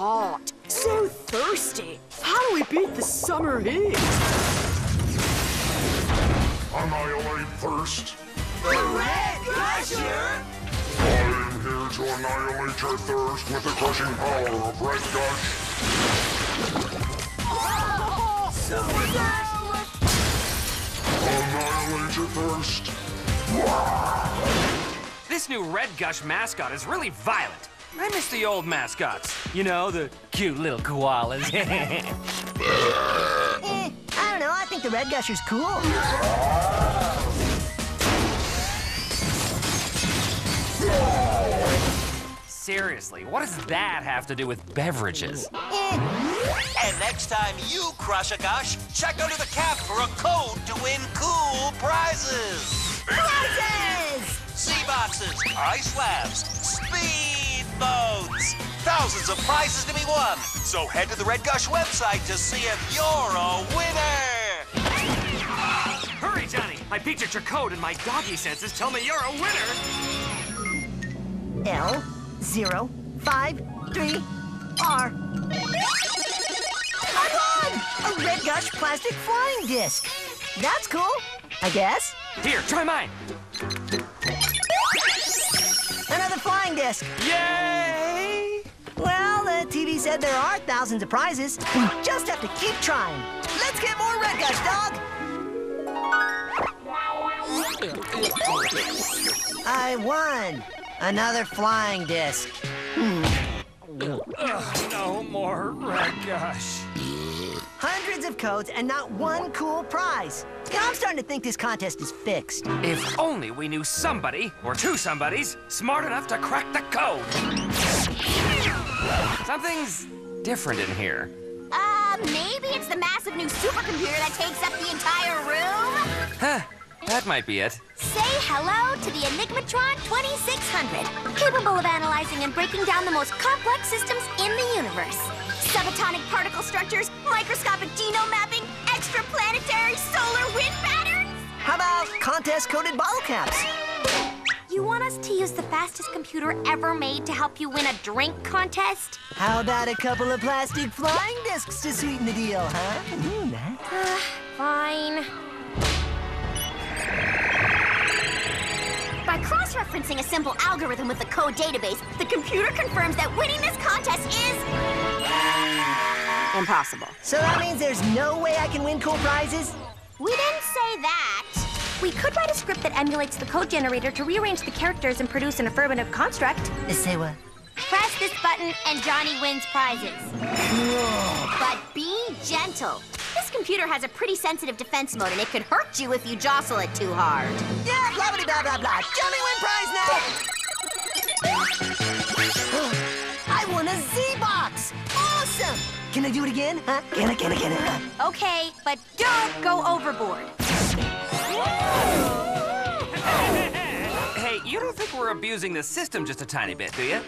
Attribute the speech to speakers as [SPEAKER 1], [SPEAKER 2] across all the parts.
[SPEAKER 1] hot, so thirsty. How do we beat the summer heat?
[SPEAKER 2] Annihilate thirst.
[SPEAKER 3] The Red Gusher!
[SPEAKER 2] I am here to annihilate your thirst with the crushing power of Red Gush.
[SPEAKER 3] Super Gush!
[SPEAKER 2] Annihilate your thirst.
[SPEAKER 4] This new Red Gush mascot is really violent. I miss the old mascots. You know, the cute little koalas.
[SPEAKER 5] Eh, I don't know. I think the Red Gusher's cool.
[SPEAKER 4] Seriously, what does that have to do with beverages?
[SPEAKER 5] Eh,
[SPEAKER 3] And next time you crush a gush, check under the cap for a code to win cool prizes.
[SPEAKER 5] prizes!
[SPEAKER 3] Z-Boxes, ice slabs, speed boats. Thousands of prizes to be won. So head to the Red Gush website to see if you're a winner.
[SPEAKER 4] Hurry, Johnny! I peeked at your code and my doggy senses tell me you're a winner!
[SPEAKER 5] L zero five three R. I won! A Red Gush plastic flying disc. That's cool, I guess.
[SPEAKER 4] Here, try mine!
[SPEAKER 5] Disc.
[SPEAKER 4] Yay!
[SPEAKER 5] Well, the TV said there are thousands of prizes. We just have to keep trying. Let's get more Red Gush, dog. I won. Another flying disc. Hmm.
[SPEAKER 4] No more Red Gush.
[SPEAKER 5] Hundreds of codes and not one cool prize. Yeah, I'm starting to think this contest is fixed.
[SPEAKER 4] If only we knew somebody, or two somebodies, smart enough to crack the code. Something's different in here.
[SPEAKER 6] Uh, maybe it's the massive new supercomputer that takes up the entire room?
[SPEAKER 4] Huh, that might be it.
[SPEAKER 6] Say hello to the Enigmatron 2600, capable of analyzing and breaking down the most complex systems in the universe. Subatomic particle structures, microscopic genome mapping, extraplanetary solar wind patterns.
[SPEAKER 5] How about contest-coded bottle caps?
[SPEAKER 6] You want us to use the fastest computer ever made to help you win a drink contest?
[SPEAKER 5] How about a couple of plastic flying discs to sweeten the deal, huh? Mm, that-
[SPEAKER 6] Uh, fine. By cross-referencing a simple algorithm with the code database, the computer confirms that winning this contest is... impossible.
[SPEAKER 5] So that means there's no way I can win cool prizes?
[SPEAKER 6] We didn't say that. We could write a script that emulates the code generator to rearrange the characters and produce an affirmative construct.
[SPEAKER 5] Say what?
[SPEAKER 6] Press this button and Johnny wins prizes. But be gentle. This computer has a pretty sensitive defense mode and it could hurt you if you jostle it too hard.
[SPEAKER 5] Yeah, blah blah blah blah blah. Johnny win prize now! I won a Z-Box! Awesome! Can I do it again? Huh? Can I, can I, can I? Huh?
[SPEAKER 6] Okay, but don't go overboard.
[SPEAKER 4] Hey, you don't think we're abusing the system just a tiny bit, do you?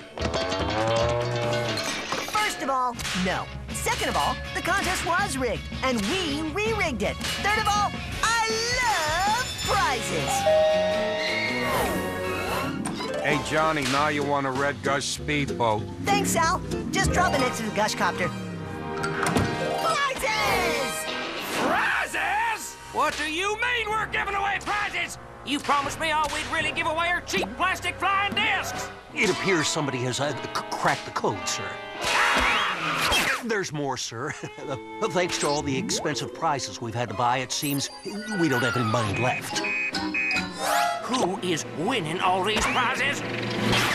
[SPEAKER 5] First of all, no. Second of all, the contest was rigged, and we re-rigged it. Third of all, I love prizes.
[SPEAKER 7] Hey, Johnny, now you want a Red Gush speedboat.
[SPEAKER 5] Thanks, Sal. Just drop it next to the gush copter. Prizes!
[SPEAKER 4] Prizes? What do you mean we're giving away prizes? You promised me all we'd really give away are cheap plastic flying discs.
[SPEAKER 8] It appears somebody has uh, cracked the code, sir. There's more, sir. Thanks to all the expensive prizes we've had to buy, it seems we don't have any money left.
[SPEAKER 4] Who is winning all these prizes?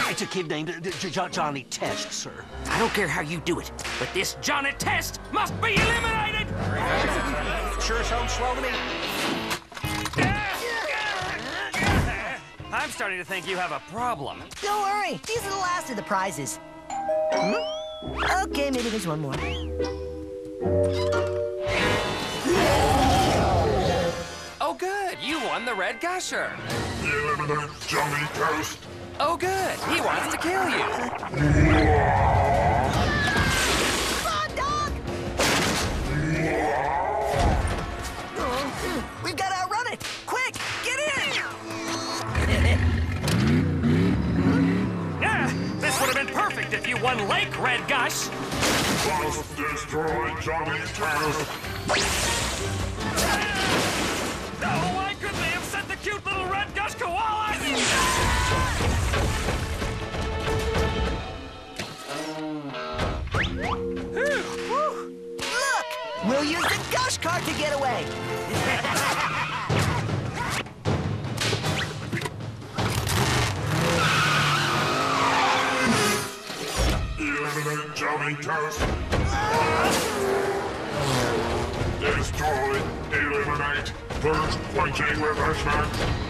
[SPEAKER 8] It's a kid named uh, J- J- Johnny Test, sir.
[SPEAKER 4] I don't care how you do it, but this Johnny Test must be eliminated!
[SPEAKER 8] Sure sounds slow to me.
[SPEAKER 4] I'm starting to think you have a problem.
[SPEAKER 5] Don't worry, these are the last of the prizes. Hmm? Okay, maybe there's one more.
[SPEAKER 4] Oh, good. You won the Red Gusher.
[SPEAKER 2] Eliminate Johnny Test.
[SPEAKER 4] Oh, good. He wants to kill you. Won Lake Red Gush.
[SPEAKER 2] Must destroy Johnny Test.
[SPEAKER 4] Oh, why couldn't have sent the cute little red gush koala?
[SPEAKER 5] Look! We'll use the Gush cart to get away.
[SPEAKER 2] Test. Destroy, eliminate. First quenching refreshment.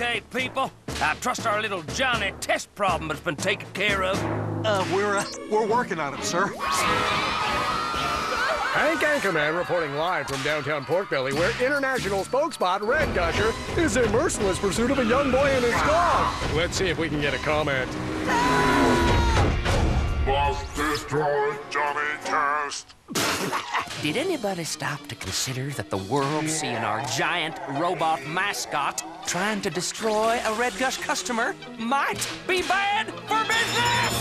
[SPEAKER 4] Okay, people. I trust our little Johnny test problem has been taken care of.
[SPEAKER 8] Uh, we're, uh, we're working on it, sir.
[SPEAKER 9] Hank Anchorman reporting live from downtown Pork Belly, where international spokesbot Red Gusher is in merciless pursuit of a young boy and his dog. Let's see if we can get a comment.
[SPEAKER 2] Must destroy Johnny Test.
[SPEAKER 4] Did anybody stop to consider that the world seeing our giant robot mascot trying to destroy a Red Gush customer might be bad for business?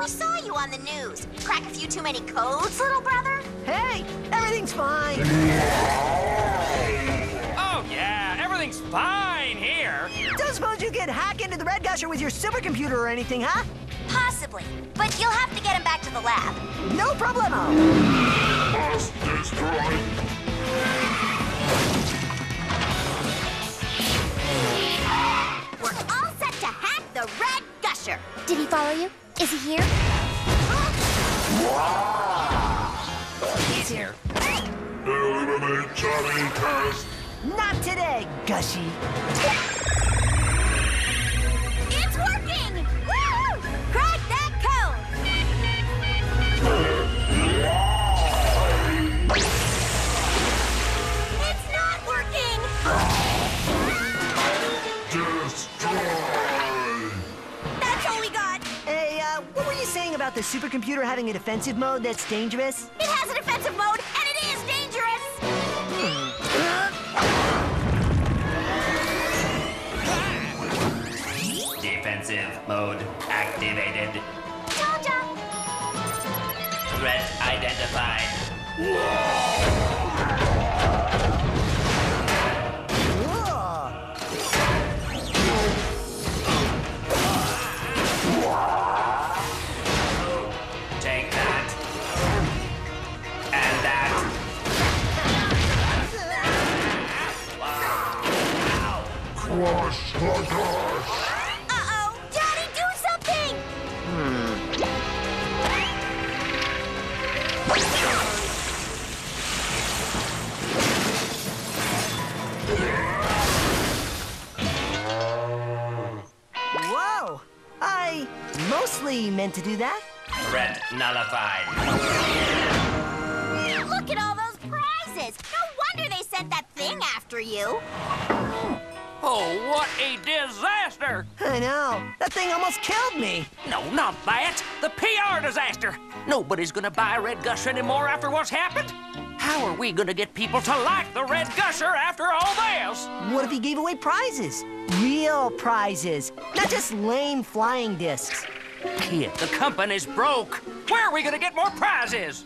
[SPEAKER 6] We saw you on the news. Crack a few too many codes, little brother?
[SPEAKER 5] Hey, everything's fine. Into the Red Gusher with your supercomputer or anything, huh?
[SPEAKER 6] Possibly. But you'll have to get him back to the lab.
[SPEAKER 5] No problemo.
[SPEAKER 2] Must destroy.
[SPEAKER 6] We're all set to hack the Red Gusher. Did he follow you? Is he here?
[SPEAKER 4] He's here.
[SPEAKER 2] Eliminate Johnny Test.
[SPEAKER 5] Not today, Gushy. The supercomputer having a defensive mode that's dangerous?
[SPEAKER 6] It has a defensive mode, and it is dangerous.
[SPEAKER 10] Defensive mode activated.
[SPEAKER 6] Told ya.
[SPEAKER 10] Threat identified.
[SPEAKER 5] Whoa. Mostly meant to do that.
[SPEAKER 10] Threat nullified.
[SPEAKER 6] Look at all those prizes. No wonder they sent that thing after you.
[SPEAKER 4] Oh, what a disaster!
[SPEAKER 5] I know. That thing almost killed me.
[SPEAKER 4] No, not that. The PR disaster. Nobody's gonna buy Red Gusher anymore after what's happened. How are we gonna get people to like the Red Gusher after all this?
[SPEAKER 5] What if he gave away prizes? Real prizes, not just lame flying discs.
[SPEAKER 4] Kid, the company's broke. Where are we gonna get more prizes?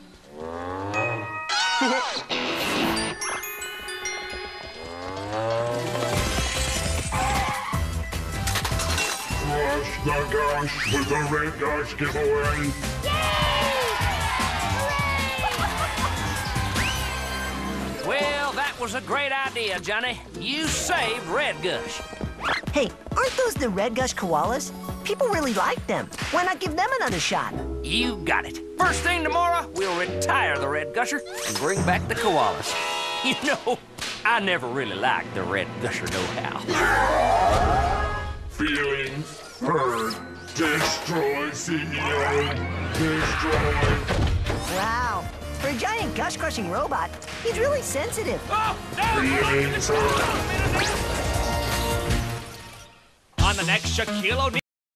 [SPEAKER 2] Crush the Gush with the Red Gush giveaway.
[SPEAKER 4] Well, that was a great idea, Johnny. You saved Red Gush.
[SPEAKER 5] Hey, aren't those the Red Gush koalas? People really like them. Why not give them another shot?
[SPEAKER 4] You got it. First thing tomorrow, we'll retire the Red Gusher and bring back the koalas. You know, I never really liked the Red Gusher no-how.
[SPEAKER 2] Feelings heard. Destroy CEO. Destroy.
[SPEAKER 5] Wow, For a giant gush-crushing robot, he's really sensitive.
[SPEAKER 4] Oh, Feeling for
[SPEAKER 11] On the next Shaquille O'Neal